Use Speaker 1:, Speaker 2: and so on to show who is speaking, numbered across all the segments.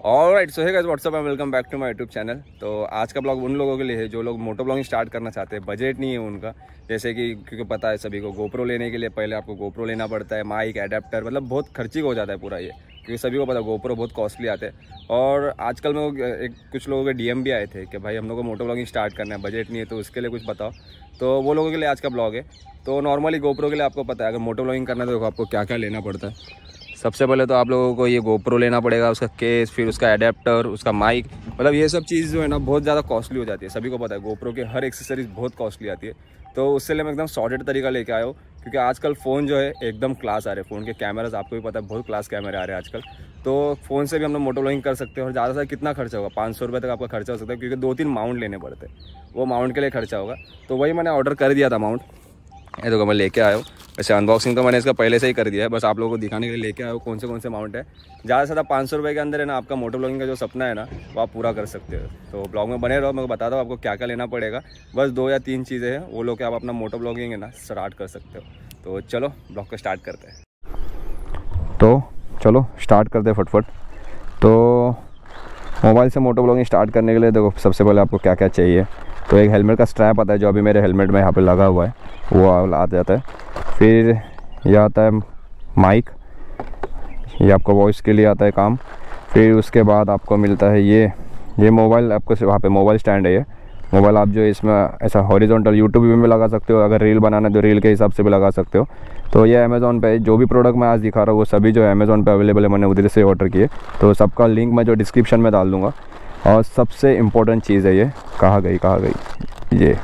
Speaker 1: All right so hi what's up and welcome back to my YouTube channel तो आज का blog उन लोगों के लिए है जो लोग मोटो ब्लॉगिंग स्टार्ट करना चाहते हैं। बजट नहीं है उनका। जैसे कि क्योंकि पता है सभी को गोप्रो लेने के लिए पहले आपको गोप्रो लेना पड़ता है माइक एडेप्टर मतलब बहुत खर्ची हो जाता है पूरा ये। क्योंकि सभी को पता है गोप्रो बहुत कॉस्टली आते हैं। और आजकल में एक कुछ लोगों के डीएम भी आए थे कि भाई हम लोग को मोटो ब्लॉगिंग स्टार्ट करना है बजट नहीं है तो उसके लिए कुछ बताओ। तो वो लोगों के लिए आज का ब्लॉग है। तो नॉर्मली गोप्रो के लिए आपको पता है, अगर मोटो ब्लॉगिंग करना है तो आपको क्या क्या लेना पड़ता है। सबसे पहले तो आप लोगों को ये गोप्रो लेना पड़ेगा, उसका केस फिर उसका एडेप्टर उसका माइक मतलब ये सब चीज़ जो है ना बहुत ज़्यादा कॉस्टली हो जाती है, सभी को पता है गोप्रो के हर एक्सेसरीज बहुत कॉस्टली आती है। तो उससे लिए मैं एकदम सॉर्टेड तरीका लेके आया हूँ, क्योंकि आजकल फ़ोन जो है एकदम क्लास आ रहे हैं फ़ोन के कैमराज आपको भी पता है, बहुत क्लास कैमरे आ रहे हैं आजकल। तो फ़ोन से भी हम लोग मोटो ब्लॉगिंग कर सकते हैं और ज़्यादा से कितना खर्चा होगा? पाँच सौ रुपये तक आपका खर्चा हो सकता है, क्योंकि दो तीन माउंट लेने पड़ते हैं, वो माउंट के लिए खर्चा होगा। तो वही मैंने ऑर्डर कर दिया था माउंट ये देखो मैं लेके आया हूँ। वैसे अनबॉक्सिंग तो मैंने इसका पहले से ही कर दिया है, बस आप लोगों को दिखाने के लिए लेके आया हूँ कौन से कौन से अमाउंट है। ज़्यादा से ज़्यादा पाँच सौ के अंदर है ना, आपका मोटो ब्लॉगिंग का जो सपना है ना, वो आप पूरा कर सकते हो। तो ब्लॉग में बने रहो, मैं बता दूँ आपको क्या क्या लेना पड़ेगा। बस दो या तीन चीज़ें हैं, वो लोग आप अपना मोटो ब्लॉगिंग है ना स्टार्ट कर सकते हो। तो चलो ब्लॉग को स्टार्ट करते हैं। तो चलो स्टार्ट करते हैं फटफट। तो मोबाइल से मोटो ब्लॉगिंग स्टार्ट करने के लिए देखो, सबसे पहले आपको क्या क्या चाहिए। तो एक हेलमेट का स्ट्रैप आता है, जो अभी मेरे हेलमेट में यहाँ पे लगा हुआ है, वो आ जाता है। फिर यह आता है माइक। ये आपको वॉइस के लिए आता है काम। फिर उसके बाद आपको मिलता है ये। ये मोबाइल आपको वहाँ पे मोबाइल स्टैंड है ये। मोबाइल आप जो इसमें ऐसा हॉरिजॉन्टल यूट्यूब भी में लगा सकते हो, अगर रील बनाना है तो रील के हिसाब से भी लगा सकते हो। तो ये अमेज़ोन पे जो भी प्रोडक्ट मैं आज दिखा रहा हूँ, वो सभी जो है अमेज़ोन पे अवेलेबल है, मैंने उधर से ऑर्डर किए। तो सबका लिंक मैं जो डिस्क्रिप्शन में डाल दूँगा। और सबसे इम्पोर्टेंट चीज़ है ये, कहाँ गई कहाँ गई? ये।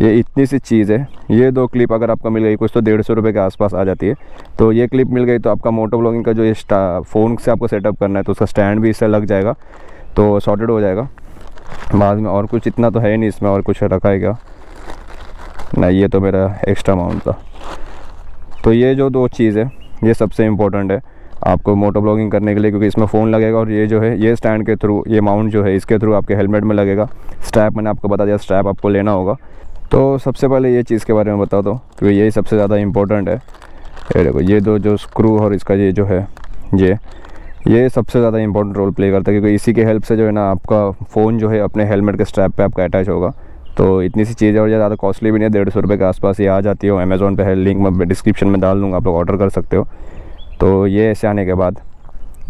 Speaker 1: ये इतनी सी चीज़ है। ये दो क्लिप अगर आपको मिल गई, कुछ तो डेढ़ सौ रुपये के आसपास आ जाती है। तो ये क्लिप मिल गई तो आपका मोटो ब्लॉगिंग का जो ये फ़ोन से आपको सेटअप करना है तो उसका स्टैंड भी इससे लग जाएगा तो सॉर्टेड हो जाएगा। बाद में और कुछ इतना तो है नहीं इसमें, और कुछ रखा है क्या नहीं, ये तो मेरा एक्स्ट्रा अमाउंट था। तो ये जो दो चीज़ है, ये सबसे इम्पोर्टेंट है आपको मोटो ब्लॉगिंग करने के लिए, क्योंकि इसमें फ़ोन लगेगा और ये जो है, ये स्टैंड के थ्रू ये माउंट जो है, इसके थ्रू आपके हेलमेट में लगेगा। स्ट्रैप मैंने आपको बता दिया स्ट्रैप आपको लेना होगा। तो सबसे पहले ये चीज़ के बारे में बता दो, क्योंकि यही सबसे ज़्यादा इम्पोर्टेंट है। ये देखो, ये दो जो स्क्रू और इसका ये जो है, ये ये सबसे ज़्यादा इंपॉर्टेंट रोल प्ले करता है, क्योंकि इसी के हेल्प से जो है ना आपका फ़ोन जो है अपने हेलमेट के स्ट्रैप पे आपका अटैच होगा। तो इतनी सी चीज़ है और ज़्यादा कॉस्टली भी नहीं है, डेढ़ सौ रुपये के आसपास ये आ जाती है। अमेज़ोन पे है लिंक मैं डिस्क्रिप्शन में डाल दूँगा, आप लोग ऑर्डर कर सकते हो। तो ये ऐसे आने के बाद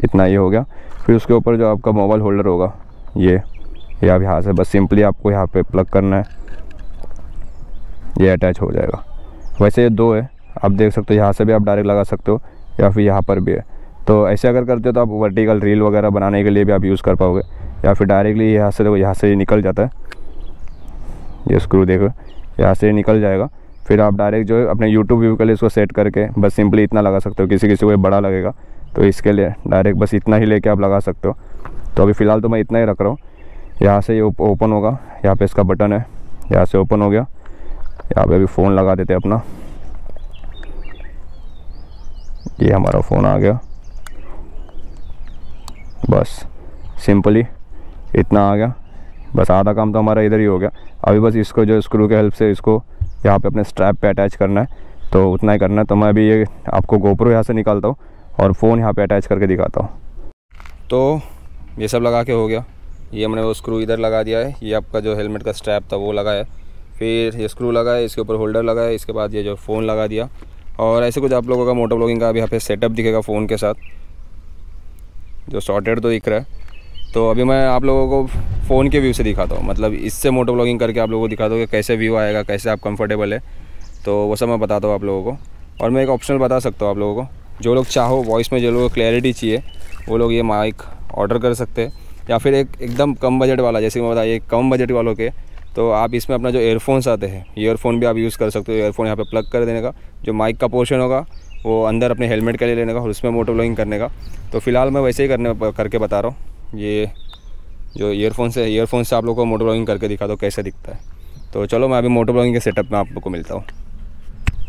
Speaker 1: इतना ये हो गया। फिर उसके ऊपर जो आपका मोबाइल होल्डर होगा, ये ये आप यहाँ से बस सिंपली आपको यहाँ पे प्लग करना है। ये अटैच हो जाएगा। वैसे ये दो है। आप देख सकते हो, यहाँ से भी आप डायरेक्ट लगा सकते हो, या फिर यहाँ पर भी है। तो ऐसे अगर करते हो तो आप वर्टिकल रील वगैरह बनाने के लिए भी आप यूज़ कर पाओगे। या फिर डायरेक्टली यहाँ से देखो, यहाँ से निकल जाता है। ये स्क्रू देखो, यहाँ से निकल जाएगा। फिर आप डायरेक्ट जो है, अपने यूट्यूब व्यू के लिए इसको सेट करके बस सिंपली इतना लगा सकते हो। किसी किसी को बड़ा लगेगा तो इसके लिए डायरेक्ट बस इतना ही लेके आप लगा सकते हो। तो अभी फ़िलहाल तो मैं इतना ही रख रहा हूँ। यहाँ से ये ओपन होगा। यहाँ पे इसका बटन है। यहाँ से ओपन हो गया। यहाँ पे अभी फ़ोन लगा देते अपना। ये हमारा फ़ोन आ गया। बस, सिंपली इतना आ गया। बस आधा काम तो हमारा इधर ही हो गया। अभी बस इसको जो स्क्रू के हेल्प से इसको यहाँ पे अपने स्ट्रैप पे अटैच करना है। तो उतना ही करना है। तो मैं अभी ये आपको गोप्रो यहाँ से निकालता हूँ और फ़ोन यहाँ पे अटैच करके दिखाता हूँ। तो ये सब लगा के हो गया। ये हमने वो स्क्रू इधर लगा दिया है। ये आपका जो हेलमेट का स्ट्रैप था वो लगा है। फिर ये स्क्रू लगा है इसके ऊपर होल्डर लगा है इसके बाद ये जो फ़ोन लगा दिया। और ऐसे कुछ आप लोगों का मोटो ब्लॉगिंग का अभी यहाँ पे सेटअप दिखेगा फ़ोन के साथ, जो शॉर्टेड तो दिख रहा है। तो अभी मैं आप लोगों को फ़ोन के व्यू से दिखाता हूँ मतलब इससे मोटो ब्लॉगिंग करके आप लोगों को दिखाता हूँ कि कैसे व्यू आएगा, कैसे आप कंफर्टेबल है। तो वो सब मैं बताता हूँ आप लोगों को। और मैं एक ऑप्शनल बता सकता हूँ आप लोगों को। जो लोग चाहो वॉइस में जो लोगों क्लैरिटी चाहिए, वो लोग ये माइक ऑर्डर कर सकते हैं। या फिर एक एकदम कम बजट वाला, जैसे मैं बताइए कम बजट वालों के तो आप इसमें अपना जो एयरफोन्स आते हैं ईयरफोन भी आप यूज़ कर सकते हो एयरफोन यहाँ पे प्लग कर देने का, जो माइक का पोर्शन होगा, वो अंदर अपने हेलमेट के लिए लेने का और उसमें मोटो ब्लॉगिंग करने का। तो फ़िलहाल मैं वैसे ही करने, करके बता रहा हूँ, ये जो ईयरफोन से ईयरफोन से आप लोग को मोटो ब्लॉगिंग करके दिखा दो कैसे दिखता है। तो चलो मैं अभी मोटो ब्लॉगिंग के सेटअप में आप लोग को मिलता हूँ।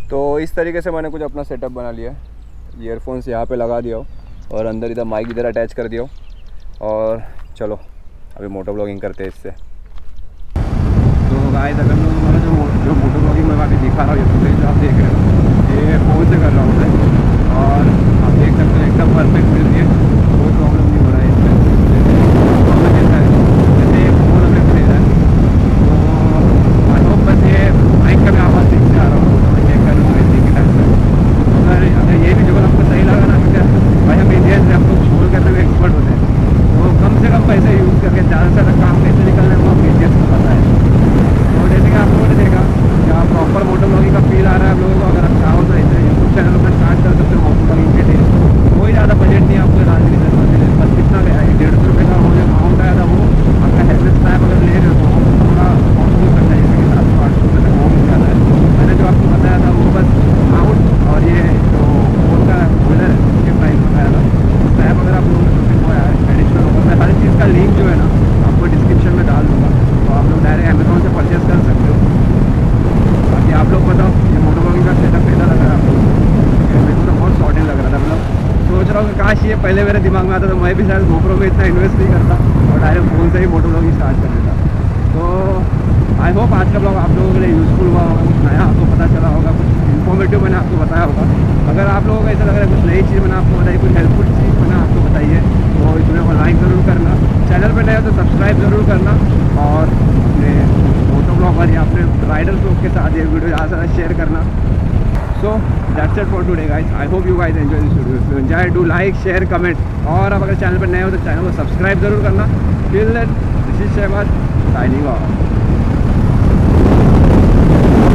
Speaker 1: तो इस तरीके से मैंने कुछ अपना सेटअप बना लिया है। ईयरफोन्स यहाँ पर लगा दिया और अंदर इधर माइक इधर अटैच कर दिया और चलो, अभी मोटो ब्लॉगिंग करते हैं इससे। आए थे अगर मैं जो जो मोटो ब्लॉगिंग मैं अभी दिखा रहा हूँ जो आप देख रहे हो, ये फ़ोन से कर रहा हूँ मैं। और आप देख सकते हो, एकदम परफेक्ट मिल रही है कोई प्रॉब्लम नहीं हो रहा है इसमें
Speaker 2: पैसे यूज़ करके ज़्यादा रखा पहले मेरे दिमाग में आता था, मैं भी शायद गोप्रो में इतना इन्वेस्ट नहीं करता और डायरेक्ट फ़ोन से ही फ़ोटो ब्लॉगिंग स्टार्ट कर देता तो आई होप आज का ब्लॉग आप लोगों के लिए यूज़फुल हुआ होगा कुछ नया आपको पता चला होगा, कुछ इन्फॉर्मेटिव मैंने आपको बताया होगा। अगर आप लोगों को ऐसा लग रहा है कुछ नई चीज़ मैंने आपको बताई कुछ helpful day guys I hope you guys enjoy this video if you enjoy do like share comment और अगर चैनल पर नए हो तो चैनल को सब्सक्राइब ज़रूर करना. Till this is Shahbaz signing off